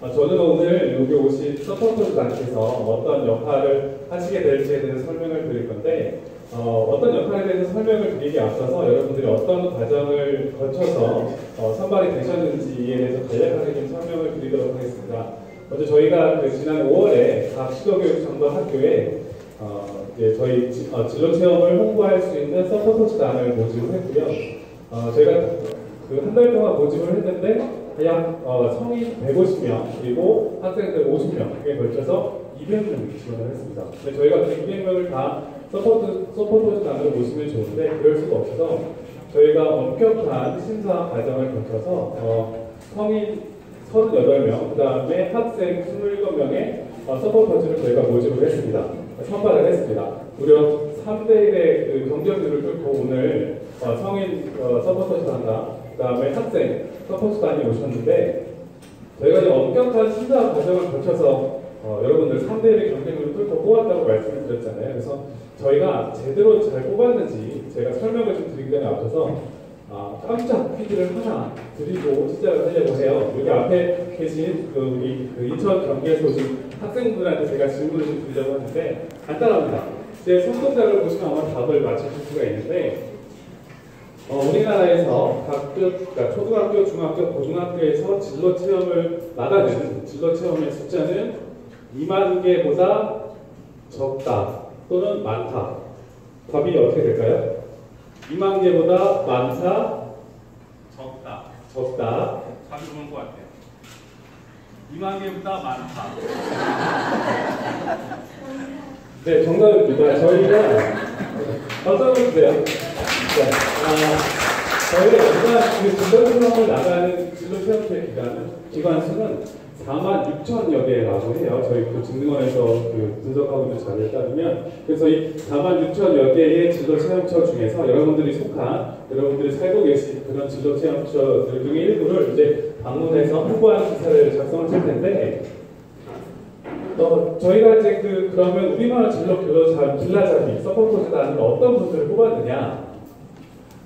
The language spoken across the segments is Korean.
어, 저는 오늘 여기 오신 서포터들한테서 어떤 역할을 하시게 될지에 대해서 설명을 드릴 건데 어, 떤 역할에 대해서 설명을 드리기 앞서서 여러분들이 어떤 과정을 거쳐서 어, 선발이 되셨는지에 대해서 간략하게 좀 설명을 드리도록 하겠습니다. 먼저 저희가 그 지난 5월에 각 시도교육 정보 학교에 어, 이제 저희 지, 어, 진로 체험을 홍보할 수 있는 서포터즈단을 모집을 했고요. 어, 저희가 그 한 달 동안 모집을 했는데 약 어, 성인 150명 그리고 학생들 50명에 걸쳐서 200명이 지원을 했습니다. 근데 저희가 그 200명을 다 서포트, 서포터즈단으로 모시면 좋은데 그럴 수가 없어서 저희가 엄격한 심사 과정을 거쳐서 어, 성인 38명, 그 다음에 학생 27명의 어, 서포터즈를 저희가 모집을 했습니다. 선발을 했습니다. 무려 3대1의 그 경쟁률을 뚫고 오늘 어, 성인 어, 서포터즈단. 그 다음에 학생 서포터단이 오셨는데 저희가 이제 엄격한 심사 과정을 거쳐서 어, 여러분들 3대1의 경쟁률을 뚫고 뽑았다고 말씀을 드렸잖아요. 그래서 저희가 제대로 잘 뽑았는지 제가 설명을 좀 드리기 전에 앞서서 아, 깜짝 퀴즈를 하나 드리고 시작을 하려고 해요. 여기 앞에 계신 그, 우리, 그 인천 경기에서 오신 학생분들한테 제가 질문을 좀 드리려고 하는데 간단합니다. 제 손동작을 보시면 아마 답을 맞추실 수가 있는데 어, 우리나라에서 각 그러니까 초등학교, 중학교, 고등학교에서 진로 체험을 나가는 진로 체험의 숫자는 2만 개보다 적다 또는 많다. 답이 어떻게 될까요? 2만 개보다 많다, 적다. 적다. 답이 좋을 것 같아요. 2만 개보다 많다. 네, 정답입니다. 저희가 어떤 분세요 저희가 진로 체험을 나가는 체험체 기간 기관 수는 4만 6천여 개라고 해요. 저희 그 증능원에서 그 분석하고 있는 자료에 따르면 그래서 이 4만 6천여 개의 진로 체험처 중에서 여러분들이 속한 여러분들이 살고 계신 그런 진로 체험처들 중에 일부를 이제 방문해서 홍보하는 기사를 작성하실 텐데 어, 저희가 이제 그 그러면 우리나라 진로 교도자 길라잡이 서포터즈단을 어떤 분들을 뽑았느냐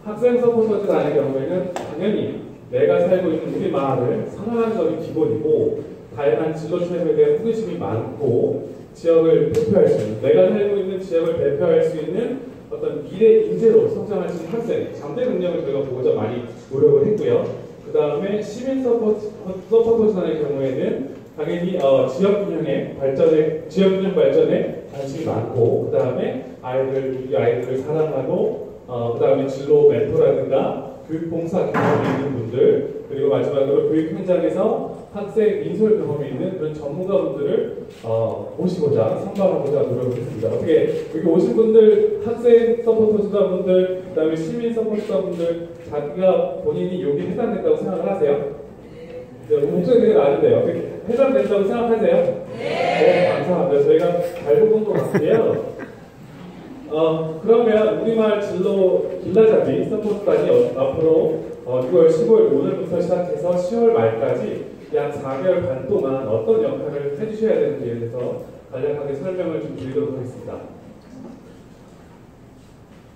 학생 서포터즈단의 경우에는 당연히 내가 살고 있는 우리 마을을 사랑하는 점이 기본이고 다양한 진로 체험에 대한 호기심이 많고 지역을 대표할 수 있는 내가 살고 있는 지역을 대표할 수 있는 어떤 미래 인재로 성장할 수 있는 학생 잠재 능력을 저희가 보고자 많이 노력을 했고요. 그 다음에 시민 서포터즈단의 경우에는 당연히 어, 지역 균형의 발전에 지역 균형 발전에 관심이 많고 그 다음에 아이들 우리 아이들을 사랑하고 어, 그 다음에 진로 멘토라든가 교육 봉사 경험이 있는 분들 그리고 마지막으로 교육 현장에서 학생 인솔 경험이 있는 그런 전문가분들을 어, 모시고자 선발하고자 노력을 했습니다. 어떻게 여기 오신 분들 학생 서포터즈다 분들 그다음에 시민 서포터즈다 분들 자기가 본인이 여기 해당된다고 생각을 하세요? 네, 목소리 되게 낮은데요. 해당된다고 생각하세요? 네. 네, 감사합니다. 저희가 잘 뽑은 것 같아요. 어, 그러면 우리말 진로 길라잡이 서포트단이 어, 앞으로 어, 6월 15일 오늘부터 시작해서 10월 말까지 약 4개월 반 동안 어떤 역할을 해주셔야 되는지에 대해서 간략하게 설명을 좀 드리도록 하겠습니다.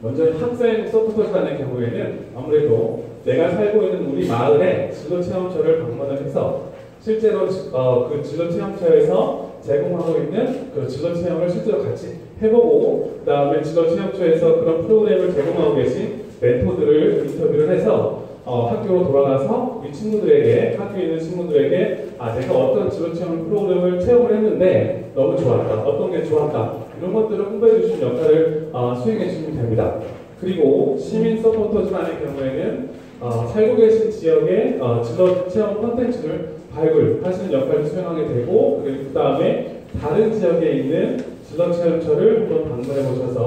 먼저 학생 서포터단의 경우에는 아무래도 내가 살고 있는 우리 마을에 진로 체험처를 방문을 해서 실제로 어, 그 진로 체험처에서 제공하고 있는 그 진로 체험을 실제로 같이 해보고 그 다음에 체험처에서 그런 프로그램을 제공하고 계신 멘토들을 인터뷰를 해서 어, 학교로 돌아가서 우리 친구들에게 학교에 있는 친구들에게 아 내가 어떤 진로 체험 프로그램을 체험을 했는데 너무 좋았다 어떤 게 좋았다 이런 것들을 홍보해 주시는 역할을 어, 수행해 주시면 됩니다. 그리고 시민 서포터즈만의 경우에는 어, 살고 계신 지역의 어, 진로 체험 콘텐츠를 발굴하시는 역할을 수행하게 되고 그 다음에 다른 지역에 있는 진로 체험처를 한번 방문해 보셔서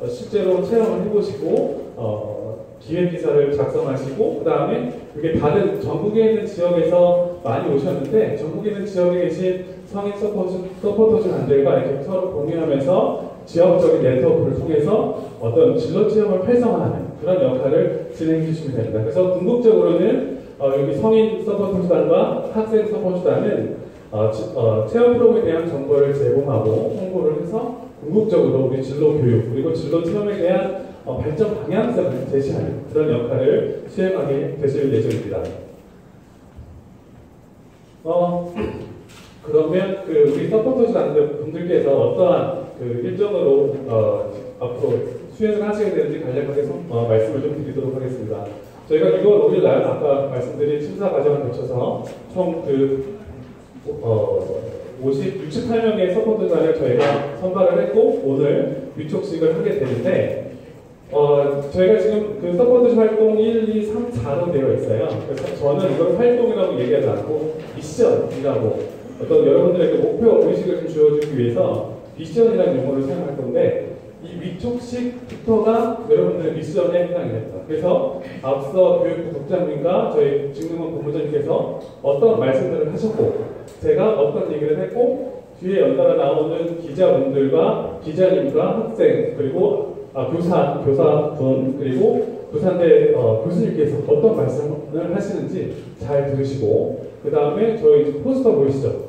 어, 실제로 체험을 해보시고 어, 기획 기사를 작성하시고 그 다음에 그게 다른 전국에 있는 지역에서 많이 오셨는데 전국에 있는 지역에 계신 성인 서포터, 서포터즈단들과 이렇게 서로 공유하면서 지역적인 네트워크를 통해서 어떤 진로 체험을 활성화하는 그런 역할을 진행해 주시면 됩니다. 그래서 궁극적으로는 어, 여기 성인 서포터단과 학생 서포터단은 어, 어, 체험 프로그램에 대한 정보를 제공하고 홍보를 해서 궁극적으로 우리 진로 교육 그리고 진로 체험에 대한 어, 발전 방향성을 제시하는 그런 역할을 수행하게 되실 예정입니다. 어, 그러면 그 우리 서포터즈 분들께서 어떠한 그 일정으로 어, 앞으로 수행을 하시게 되는지 간략하게 소- 어, 말씀을 좀 드리도록 하겠습니다. 저희가 6월 5일 날 아까 말씀드린 심사 과정을 거쳐서 총그 어, 50, 68명의 서포터단을 저희가 선발을 했고 오늘 위촉식을 하게 되는데 어, 저희가 지금 그 서포트 활동 1, 2, 3, 4로 되어 있어요. 그래서 저는 이걸 활동이라고 얘기하지 않고 미션이라고 어떤 여러분들에게 목표 의식을 좀 주어주기 위해서 미션이라는 용어를 사용할 건데 이 위촉식부터가 여러분들의 미션에 해당이 됩니다. 그래서 앞서 교육부 국장님과 저희 직능원 본부장님께서 어떤 말씀들을 하셨고 제가 어떤 얘기를 했고 뒤에 연달아 나오는 기자분들과 기자님과 학생 그리고 아, 교사 교사분 그리고 부산대 어, 교수님께서 어떤 말씀을 하시는지 잘 들으시고 그 다음에 저희 포스터 보이시죠?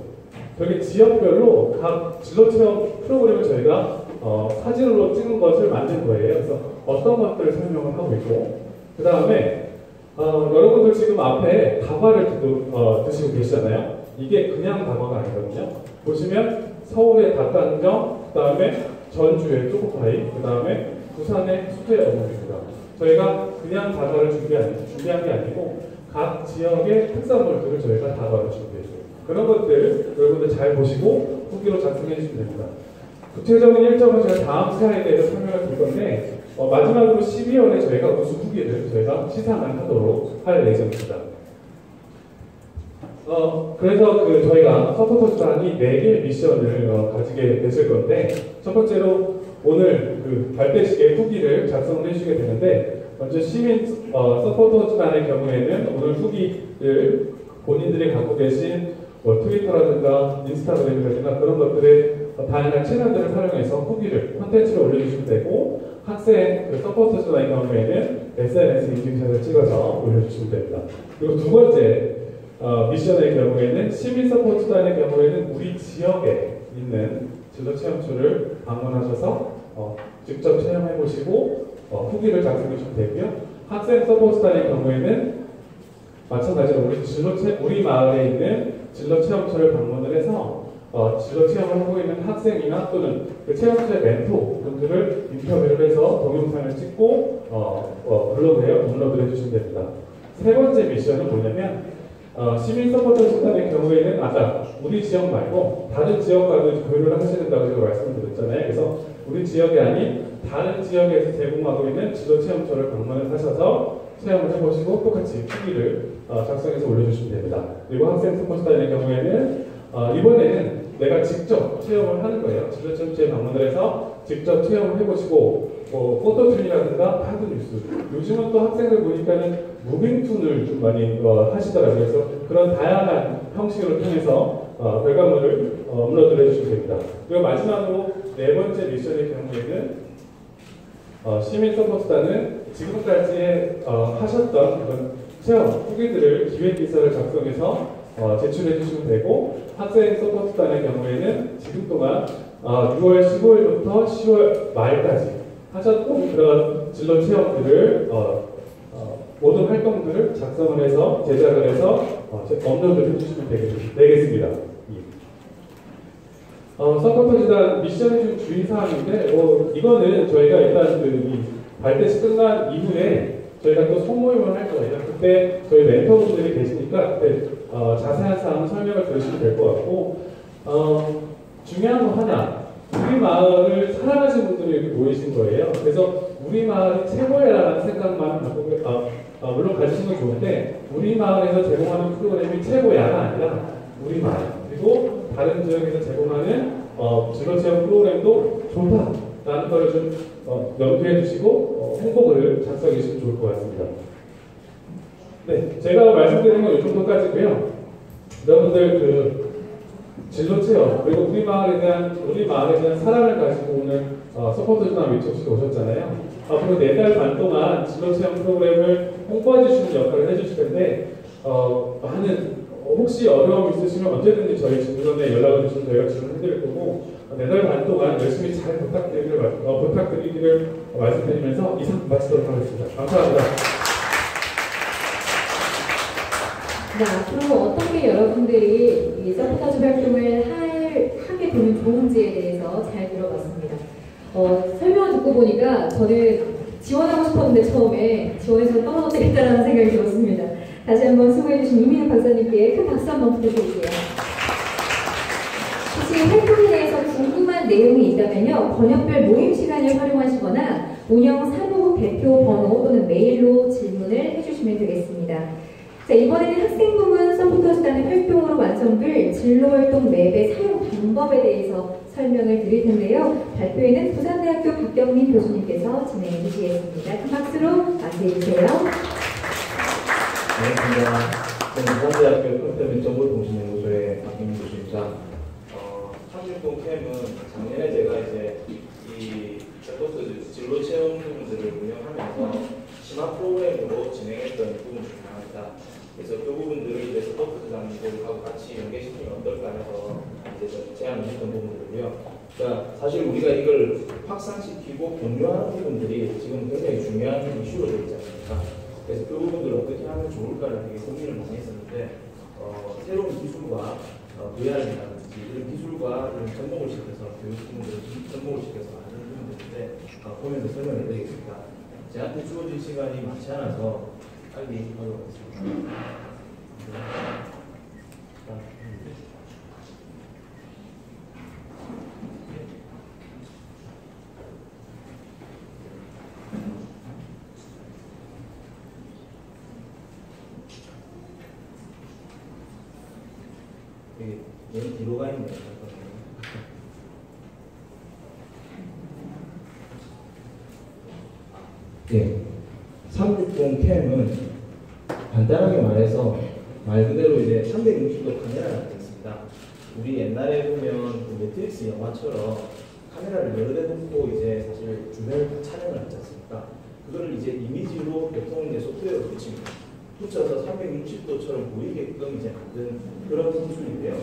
저기 지역별로 각 진로 체험 프로그램을 저희가 어, 사진으로 찍은 것을 만든 거예요. 그래서 어떤 것들을 설명을 하고 있고 그 다음에 어, 여러분들 지금 앞에 다과를 드, 어, 드시고 계시잖아요. 이게 그냥 다과가 아니거든요. 보시면 서울의 닭강정, 그 다음에 전주의 초코파이, 그 다음에 부산의 수제 어묵입니다. 저희가 그냥 다과를 준비한, 준비한 게 아니고 각 지역의 특산물들을 저희가 다과로 준비했어요. 그런 것들 여러분들 잘 보시고 후기로 작성해 주시면 됩니다. 구체적인 일정은 제가 다음 대해서 설명을 드릴 건데 어, 마지막으로 12월에 저희가 우수 후기를 저희가 시상을 하도록 할 예정입니다. 어, 그래서 그 저희가 서포터스단이 4개의 미션을 어, 가지게 되실 건데 첫 번째로 오늘 그 발대식의 후기를 작성을 해주시게 되는데 먼저 시민 어, 서포터스단의 경우에는 오늘 후기를 본인들이 갖고 계신 뭐 트위터라든가 인스타그램이라든가 그런 것들의 다양한 채널들을 활용해서 후기를 콘텐츠를 올려주시면 되고 학생 그 서포터스단의 경우에는 SNS 인증샷을 찍어서 올려주시면 됩니다. 그리고 두 번째 어, 미션의 경우에는 시민 서포터단의 경우에는 우리 지역에 있는 진로 체험처를 방문하셔서 어, 직접 체험해 보시고 어, 후기를 작성해 주시면 되고요. 학생 서포터단의 경우에는 마찬가지로 우리 진로 체, 우리 마을에 있는 진로 체험처를 방문을 해서 어, 진로 체험을 하고 있는 학생이나 또는 그 체험처의 멘토 분들을 인터뷰를 해서 동영상을 찍고 어, 어, 블로그에 업로드를 해주시면 됩니다. 세 번째 미션은 뭐냐면 어, 시민 서포터 수단의 경우에는 아까 우리 지역 말고 다른 지역과도 교류를 하셔야 된다고 제가 말씀을 드렸잖아요. 그래서 우리 지역이 아닌 다른 지역에서 제공하고 있는 지도 체험소를 방문을 하셔서 체험을 해보시고 똑같이 후기를 어, 작성해서 올려주시면 됩니다. 그리고 학생 서포터단의 경우에는 어, 이번에는 내가 직접 체험을 하는 거예요. 지도 체험소에 방문을 해서 직접 체험을 해보시고 뭐 포토툰이라든가 하드 뉴스 요즘은 또 학생들 보니까는 무빙툰을 좀 많이 어, 하시더라고요. 그래서 그런 다양한 형식으로 통해서 어, 결과물을 어, 업로드를 해주시면 됩니다. 그리고 마지막으로 네 번째 미션의 경우에는 어, 시민 서포터단은 지금까지 어, 하셨던 그런 체험 후기들을 기획기사를 작성해서 어, 제출해 주시면 되고 학생 서포터단의 경우에는 지금 동안 어, 6월 15일부터 10월 말까지 하셨던 그런 진로 체험들을 어, 어, 모든 활동들을 작성을 해서 제작을 해서 어, 제- 업로드를 해주시면 되겠, 되겠습니다. 예. 어, 서포터 지단 미션이 좀 주의사항인데 뭐 이거는 저희가 일단 그이 발대식 끝난 이후에 저희가 또 소모임을 할 거예요. 그때 저희 멘토분들이 계시니까 그때 어, 자세한 사항 설명을 들으시면 될 것 같고 어, 중요한 거 하나 우리 마을을 사랑하시는 분들이 여기 모이신 거예요. 그래서 우리 마을이 최고야라는 생각만 갖고 계- 어, 어, 물론 가지시는 건 좋은데 우리 마을에서 제공하는 프로그램이 최고야가 아니라 우리 마을 그리고 다른 지역에서 제공하는 어, 진로 체험 프로그램도 좋다라는 거를 좀 어, 염두해 주시고 어, 홍보글을 작성해 주시면 좋을 것 같습니다. 네, 제가 말씀드린 건 이 정도까지고요. 여러분들 그 진로 체험 그리고 우리 마을에 대한 우리 마을에 대한 사랑을 가지고 오늘 어, 서포터즈단 위촉식 오셨잖아요. 앞으로 네 달 반 동안 진로 체험 프로그램을 홍보해 주시는 역할을 해주실 텐데 어, 많은 어, 혹시 어려움 있으시면 언제든지 저희 주변에 연락을 주시면 저희가 지원해드릴 거고 네달반 동안 열심히 잘 부탁드리기를, 말- 어, 부탁드리기를 말씀드리면서 이상 마치도록 하겠습니다. 감사합니다. 네, 앞으로 어떻게 여러분들이 이 서포터즈 활동을 할, 하게 되면 좋은지에 대해서 잘 들어봤습니다. 어, 설명을 듣고 보니까 저는 지원하고 싶었는데 처음에 지원해서 떨어뜨리겠다는 생각이 들었습니다. 다시 한번 수고해주신 이민혁 박사님께 큰 박수 한번 부탁드릴게요. 혹시 활동에 대해서 궁금한 내용이 있다면요, 번역별 모임 시간을 활용하시거나 운영 사무 대표 번호 또는 메일로 질문을 해주시면 되겠습니다. 자, 이번에는 학생 부문 서포터즈단의 활동으로 완성될 진로활동 맵의 사용 방법에 대해서 설명을 드릴 텐데요. 발표회는 부산대학교 박경민 교수님께서 진행해 주시겠습니다. 큰 박수로 맞이해 주세요. 안녕하십니까. 저는 부산대학교 컴퓨터 정보통신연구소의 박김민 교수입니다. 어, 30분 캠은 작년에 제가 이제 이 셀버스 진로 체험 부분들을 운영하면서 심화 프로그램으로 진행했던 부분 중 하나입니다. 그래서 그 부분들을 이제 스포츠 부장님들하고 같이 연계시키면 어떨까 해서 이제 좀 제안을 했던 부분들이고요. 그러니까 사실 우리가 이걸 확산시키고 공유하는 부분들이 지금 굉장히 중요한 이슈로 되어 있지 않습니까? 그래서 그 부분들을 어떻게 하면 좋을까를 되게 고민을 많이 했었는데 어, 새로운 기술과 어, VR이라든 이런 접목을 시켜서 교육 부분들을 접목을 시켜서 하는 부분들인데 어, 보면서 설명을 해드리겠습니다. 제한테 주어진 시간이 많지 않아서 빨리 하도록 하겠습니다. 자, 음. 이게 얘는 뒤로 가 있네요. 잠깐만요. 예. 360 캠은 간단하게 말해서 말 그대로 이제 360도 카메라가 있습니다. 우리 옛날에 보면 그 매트릭스 영화처럼 카메라를 여러 대 놓고 이제 사실 주변을 다 촬영을 하지 않습니까? 그거를 이제 이미지로 보통 이제 소프트웨어로 붙입니다. 붙여서 360도처럼 보이게끔 이제 만든 그런 기술인데요.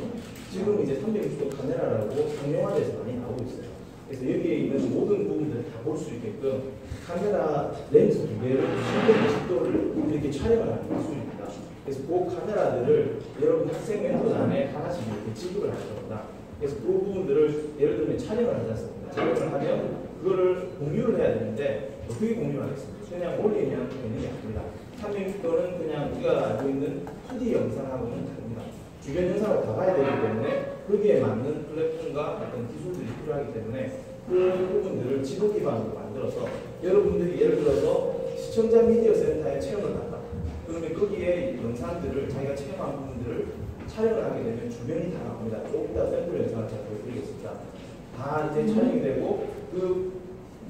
지금 이제 360도 카메라라고 상용화돼서 많이 나오고 있어요. 그래서 여기에 있는 모든 부분들을 다 볼 수 있게끔 카메라 렌즈 두 개를 360도를 이렇게 촬영을 하는 기술입니다. 그래서 그 카메라들을 여러분 학생 멘토단에 하나씩 이렇게 지급을 할 겁니다. 그래서 그 부분들을 예를 들면 촬영을 하지 않습니까? 촬영을 하면 그거를 공유를 해야 되는데 어떻게 공유하겠습니까? 그냥 올리면 되는 게 아닙니다. 360도는 그냥 우리가 알고 있는 2D 영상하고는 다릅니다. 주변 영상을 다 봐야 되기 때문에 거기에 맞는 플랫폼과 어떤 기술들이 필요하기 때문에 그 부분들을 지도 기반으로 만들어서 여러분들이 예를 들어서 시청자 미디어 센터에 체험을 한다. 그러면 거기에 영상들을 자기가 체험한 부분들을 촬영을 하게 되면 주변이 다 나옵니다. 조금 이따 샘플 영상을 제가 보여드리겠습니다. 다 이제 촬영이 되고 그,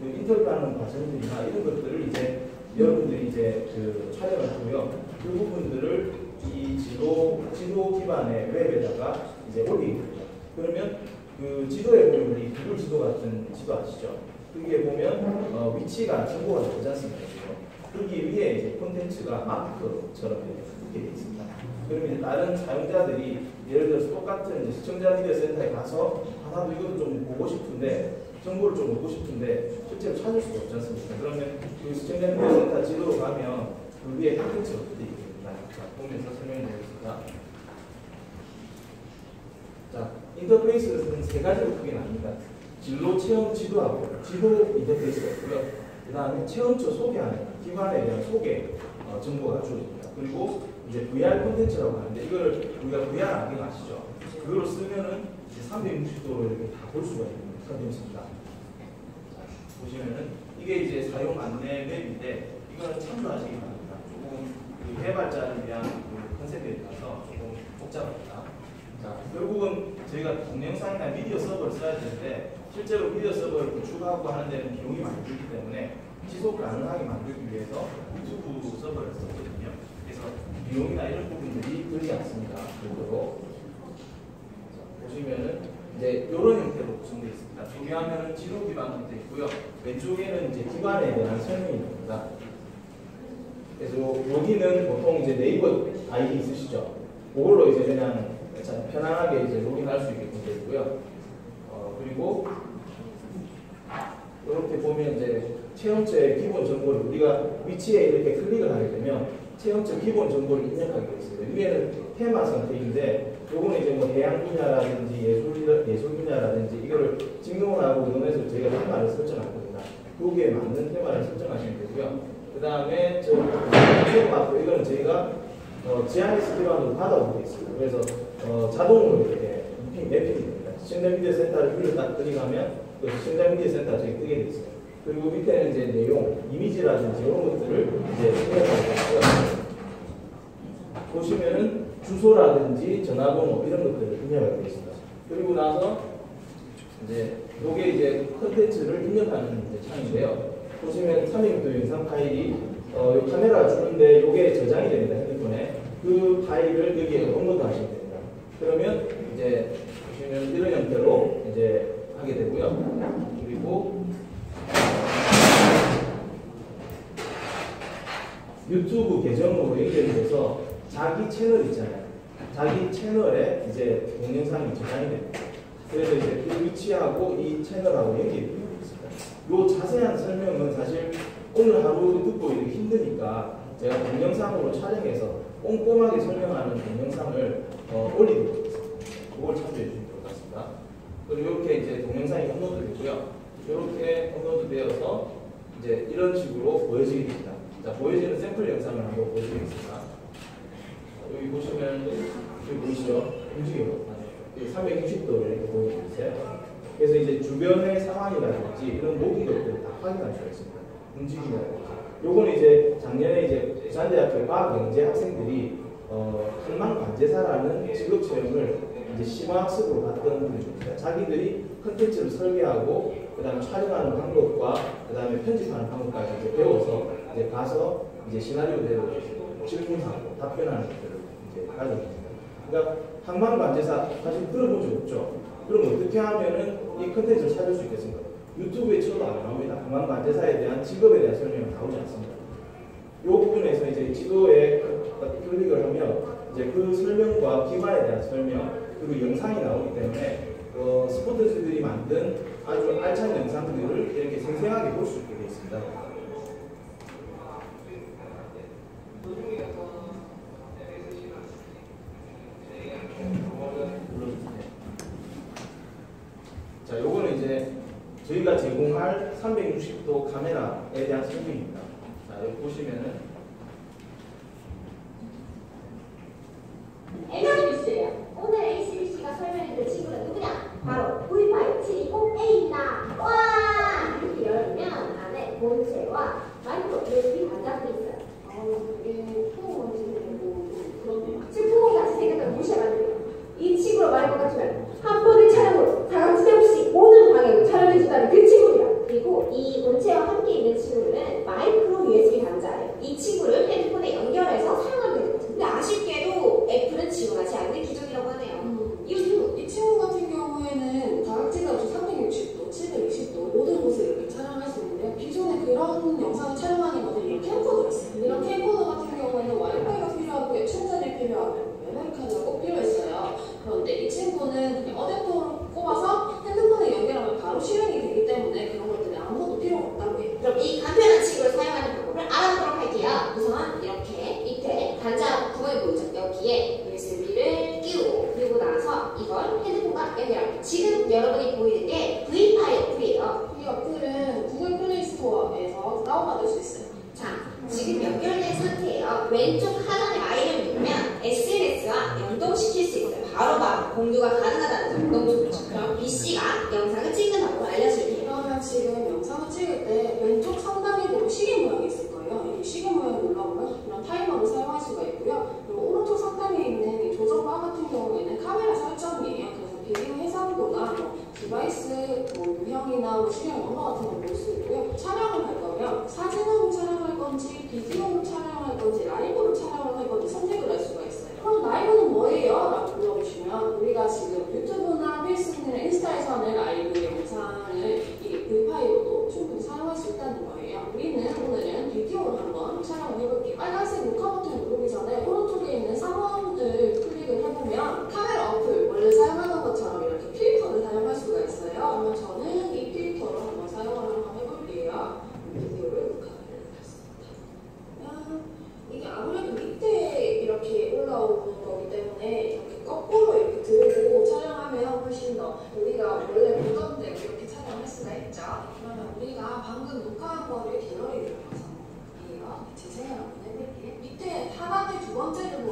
그 인터뷰하는 과정들이나 이런 것들을 이제 여러분들이 이제 그 촬영을 하고요. 그 부분들을 이 지도, 지도 기반의 웹에다가 이제 올리게 됩니다. 그러면 그 지도에 보면 우리 구글 지도 같은 지도 아시죠? 거기에 보면 어, 위치가 정보가 나오지 않습니까? 거기 위에 이제 콘텐츠가 마크처럼 이렇게 되어 있습니다. 그러면 다른 사용자들이 예를 들어서 똑같은 시청자 미디어 센터에 가서 아, 나도 이것도 좀 보고 싶은데 정보를 좀 얻고 싶은데 실제로 찾을 수가 없지 않습니까? 그러면 그 시청자 미디어 센터 지도로 가면 그 위에 콘텐츠가 어떻게 됩니다. 자, 보면서 설명해 드리겠습니다. 자, 인터페이스는 세 가지로 크게 나뉩니다. 진로 체험 지도하고 지도 인터페이스가 있고요. 그 다음에 체험처 소개하는 기관에 대한 소개 어, 정보가 주어집니다. 그리고 이제 VR 콘텐츠라고 하는데 이걸 우리가 VR 안경 아시죠? 그걸로 쓰면은 이제 360도로 이렇게 다 볼 수가 있는 컨텐츠입니다. 보시면은 이게 이제 사용 안내 맵인데 이거는 참조하시기 바랍니다. 그 개발자를 위한 그 컨셉에 따라서 조금 복잡합니다. 자, 결국은 저희가 동영상이나 미디어 서버를 써야 되는데 실제로 미디어 서버를 구축하고 하는 데는 비용이 많이 들기 때문에 지속 가능하게 만들기 위해서 유튜브 서버를 썼거든요. 그래서 비용이나 이런 부분들이 들지 않습니다. 자, 보시면은 이제 이런 형태로 구성되어 있습니다. 조개화면은 지도 기반으로 되어 있고요. 왼쪽에는 이제 기반에 대한 설명이 됩니다. 그래서 여기는 보통 이제 네이버 아이디 있으시죠? 그걸로 이제 그냥 자, 편안하게 이제 로그인할 수 있게끔 되어 있고요. 어, 그리고 이렇게 보면 이제 체험처의 기본 정보를 우리가 위치에 이렇게 클릭을 하게 되면 체험적 기본 정보를 입력하게 되어 있습니다. 위에는 테마 선택인데 요거는 이제 뭐 해양 분야라든지 예술 예술 분야라든지 이거를 직능을 하고 이동해서 저희가 테마를 설정할 겁니다. 거기에 맞는 테마를 설정하시면 되고요. 그 다음에 저 수업 마크 이거는 저희가 어, GIS 기반으로 받아오게 있습니다. 그래서 어, 자동으로 이렇게 mapping, mapping이 됩니다. 신대미디어 센터를 위로 딱 클릭하면 그 신대미디어 센터 저기 뜨게 되어 있습니다. 그리고 밑에는 이제 내용, 이미지라든지 이런 것들을 이제 입력하고. 보시면은 주소라든지 전화번호 이런 것들을 입력하게 되어 있습니다. 그리고 나서 이제 요게 이제 컨텐츠를 입력하는 이제 창인데요. 보시면 300도 영상 파일이 어, 요 카메라 주는데 요게 저장이 됩니다. 핸드폰에. 그 파일을 여기에 업로드 하시면 됩니다. 그러면 이제 보시면 이런 형태로 이제 하게 되고요. 그리고 유튜브 계정으로 연결이 돼서 자기 채널 있잖아요. 자기 채널에 이제 동영상이 저장이 됩니다. 그래서 이제 그 위치하고 이 채널하고 연결이 있습니다. 요 자세한 설명은 사실 오늘 하루 듣고 이렇게 힘드니까 제가 동영상으로 촬영해서 꼼꼼하게 설명하는 동영상을 어, 올리도록 하겠습니다. 그걸 참조해 주시면 좋을 것 같습니다. 그리고 이렇게 이제 동영상이 업로드 되고요. 이렇게 업로드 되어서 이제 이런 식으로 보여지게 됩니다. 자, 보여지는 샘플 영상을 한번 보여드리겠습니다. 여기 보시면 여기 보이시죠? 움직여요. 360도를 이렇게 보여주고 있어요. 그래서 이제 주변의 상황이라든지 이런 모든 것들을 다 확인할 수가 있습니다. 움직임이라든지. 요거는 이제 작년에 이제 부산대학교 과학경제 학생들이 어, 항만관제사라는 직업 체험을 이제 심화학습으로 봤던 분들입니다. 자기들이 컨텐츠를 설계하고 그다음에 촬영하는 방법과 그다음에 편집하는 방법까지 이제 배워서 이제 가서 이제 시나리오대로 질문하고 답변하는 것들을 이제 있습니다. 그러니까 항만관제사 사실 들어본 적 없죠. 그럼 어떻게 하면은 이 컨텐츠를 찾을 수 있겠습니까? 유튜브에 쳐도 안 나옵니다. 항만관제사에 대한 직업에 대한 설명은 나오지 않습니다. 이 부분에서 이제 지도에 클릭을 하면 이제 그 설명과 기관에 대한 설명 그리고 영상이 나오기 때문에 어, 스포츠들이 만든 아주 알찬 영상들을 이렇게 생생하게 볼 수 있게 되어 있습니다. 자, 요거는 이제 저희가 제공할 360도 카메라에 대한 설명입니다. 자, 여기 보시면은 에너지 뉴스예요. 오늘 ACBC가 설명해줄 친구는 누구냐? 바로 V570A입니다. 와! 이렇게 열면 안에 본체와 마이크로 USB 단자들이 있어요. 아우 되게 통 만지는 거고 그렇네요. 질풍이 같이 생겼다고 무시하면 이 친구로 말할 것 같으면 한 번의 촬영으로 사람 지대 없이 모든 방향으로 촬영해준다는 그 친구입니다. 그리고 이 본체와 함께 있는 친구는 마이크로 USB 단자예요. 이 친구를 핸드폰에 연결해서 사용하게 됩니다. 근데 아쉽게도 애플은 지원하지 않는 기종이라고 하네요. 음, 이 친구 이 친구 같은 경우에는 다각지가 없이 360도, 720도 모든 곳을 이렇게 촬영할 수 있는데요. 기존에 그런 영상을 촬영하는 것들이 이런 캠코더가 있어요. 이런 캠코더 같은 경우에는 와이파이가 필요하고 충전이 필요하고 메모리 카드가 꼭 필요했어요. 그런데 이 친구는 그냥 어댑터로 꼽아서 핸드폰에 연결하면 바로 실행이 되기 때문에 그런 것들이 아무것도 필요가 없다고 해요. 그럼 이 간편한 친구를 사용하는 방법을 알아보도록 할게요. 우선 이렇게 밑에 단자 구멍이 보이죠? 여기에 USB를 끼우고 그리고 나서 이걸 핸드폰과 연결합니다. 지금 여러분이 보이는 게 V5 어플이에요. 이 어플은 구글 플레이 스토어에서 다운받을 수 있어요. 자, 지금 연결된 상태예요. 왼쪽 하단에 아이를 누르면 SNS와 연동시킬 수 있어요. 바로바로 공유가 가능하다는 점 너무 좋죠. 그럼 BC가 영상을 찍는 방법을 알려줄게요. 그러면 지금 영상을 찍을 때 왼쪽 상단에 보면 시계 모양이 있을 거예요. 이 시계 모양 눌러보면 이런 타이머를 사용할 수가 있고요. 그리고 오른쪽 상단에 있는 이 조정바 같은 경우에는 카메라 설정이에요. 그래서 비디오 해상도나 뭐 디바이스 뭐 유형이나 뭐 실행 언어 같은 걸 볼 수 있고요. 촬영을 할 거면 사진으로 촬영할 건지 비디오로 촬영할 건지 라이브로 촬영을 할 건지 선택을 할 수가 있어요. 그럼 라이브는 뭐예요? 라고 물어보시면 우리가 지금 유튜브나 페이스북이나 인스타에서 하는 라이브 영상을 이 V5로도 충분히 사용할 수 있다는 거예요. 우리는 오늘은 비디오로 한번 촬영을 해볼게요. 빨간색 녹화 버튼 누르기 전에 오른쪽에 있는 3번을 클릭을 해보면 카메라 두 번째를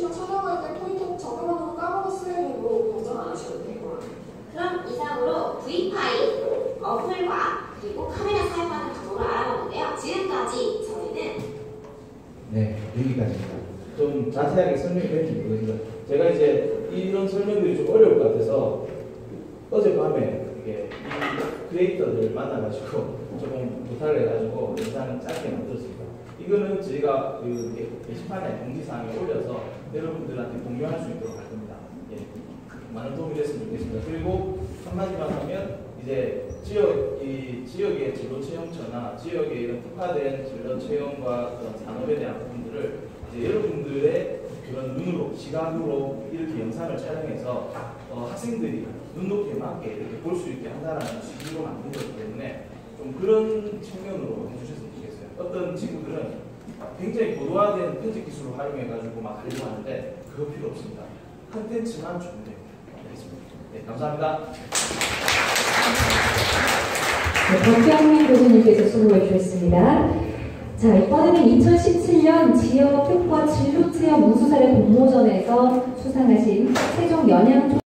포인터 적용하는 거 까먹었어요 해도 걱정 안 하셔도 될 것 같아요. 그럼 이상으로 V파이, 어플과 그리고 카메라 사용하는 방법을 알아봤는데요. 지금까지 저희는 네, 여기까지입니다. 좀 자세하게 설명드릴지 모르겠지만 제가 이제 이런 설명들이 좀 어려울 것 같아서 어젯밤에 이게 이 크리에이터들을 만나가지고 조금 부탁을 해가지고 영상을 짧게 만들었습니다. 이거는 저희가 그 이렇게 게시판에 공지사항에 올려서 여러분들한테 공유할 수 있도록 할 겁니다. 예, 많은 도움이 됐으면 좋겠습니다. 그리고 한마디만 하면 이제 지역 이 지역의 진로 체험처나 지역의 이런 특화된 진로 체험과 그런 산업에 대한 부분들을 이제 여러분들의 그런 눈으로 시각으로 이렇게 영상을 촬영해서 어, 학생들이 눈높이에 맞게 이렇게 볼 수 있게 한다라는 취지로 만든 거기 때문에 좀 그런 측면으로 해주셨으면 좋겠어요. 어떤 친구들은 굉장히 고도화된 편집 기술을 활용해가지고 막 하려고 하는데 그거 필요 없습니다. 컨텐츠만 주면 됩니다. 알겠습니다. 네, 감사합니다. 네, 박경민 교수님께서 수고해 주셨습니다. 자, 이번에는 2017년 지역 특화 진로 체험 우수사례 공모전에서 수상하신 세종 연양